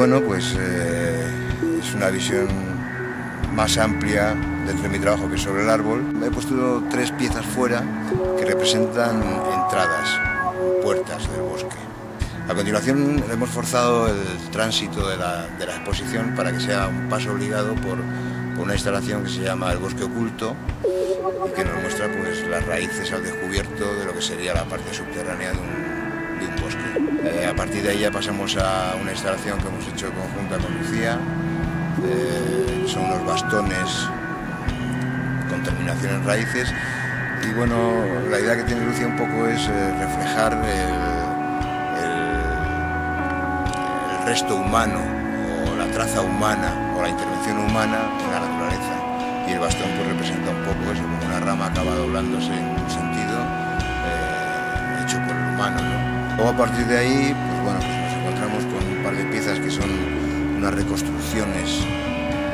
bueno, pues eh, es una visión más amplia dentro de mi trabajo que sobre el árbol. Me he puesto tres piezas fuera que representan entradas, puertas del bosque. A continuación hemos forzado el tránsito de la, exposición para que sea un paso obligado por, una instalación que se llama El Bosque Oculto y que nos muestra pues, las raíces al descubierto de lo que sería la parte subterránea de un, bosque. Eh, a partir de ahí ya pasamos a una instalación que hemos hecho conjunta con Lucía. Eh, son unos bastones con terminación en raíces y bueno, la idea que tiene Lucía un poco es eh, reflejar el, resto humano o la traza humana o la intervención humana en la naturaleza y el bastón pues representa un poco eso, como una rama acaba doblándose en un sentido hecho por el humano. Luego a partir de ahí, pues bueno, pues nos encontramos con un par de piezas que son unas reconstrucciones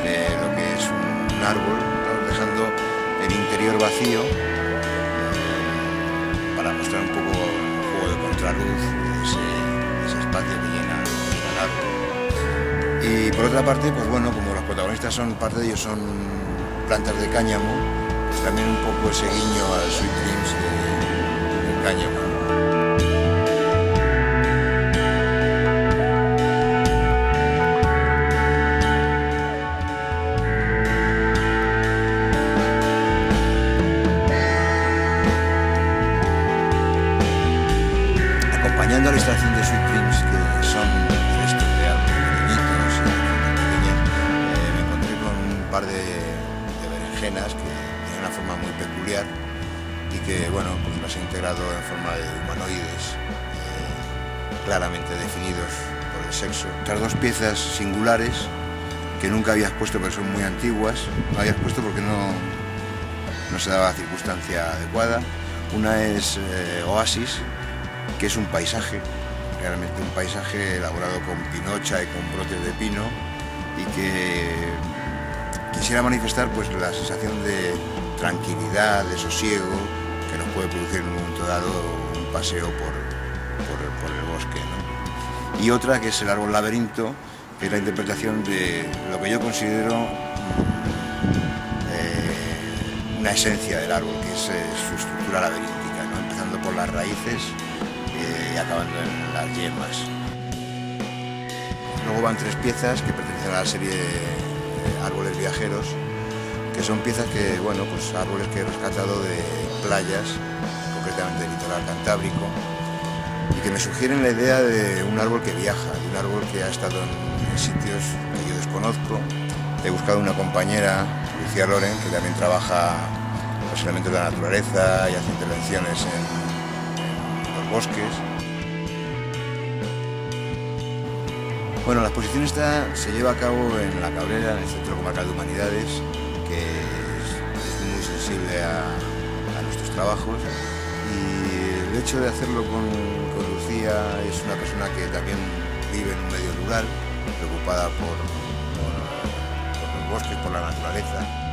de lo que es un, árbol, dejando el interior vacío para mostrar un poco el juego de contraluz, ese, ese espacio que llena, el árbol. Y por otra parte, pues bueno, como los protagonistas son, parte de ellos son plantas de cáñamo, pues también un poco ese guiño al Sweet Dreams de, cáñamo. La estación de Sweet Dreams, que son de pequeñas, eh, me encontré con un par de, berenjenas que tienen una forma muy peculiar y que, bueno, pues las he integrado en forma de humanoides eh, claramente definidos por el sexo. Estas dos piezas singulares que nunca habías puesto porque son muy antiguas, no habías puesto porque no, no se daba la circunstancia adecuada. Una es eh, Oasis, que es un paisaje, realmente un paisaje elaborado con pinocha y con brotes de pino y que quisiera manifestar pues la sensación de tranquilidad, de sosiego que nos puede producir en un momento dado un paseo por, por, el bosque. Y otra que es el árbol laberinto, que es la interpretación de lo que yo considero eh, una esencia del árbol, que es eh, su estructura laberíntica, empezando por las raíces y acabando en las yemas. Luego van tres piezas que pertenecen a la serie de Árboles Viajeros, que son piezas que, bueno, pues árboles que he rescatado de playas, concretamente del litoral cantábrico, y que me sugieren la idea de un árbol que viaja, de un árbol que ha estado en, sitios que yo desconozco. He buscado una compañera, Lucía Loren, que también trabaja los elementos de la naturaleza y hace intervenciones en bosques. Bueno, la exposición esta se lleva a cabo en La Cabrera, en el Centro Comarcal de Humanidades, que es, muy sensible a, nuestros trabajos y el hecho de hacerlo con, Lucía es una persona que también vive en un medio rural, preocupada por los bosques, por la naturaleza.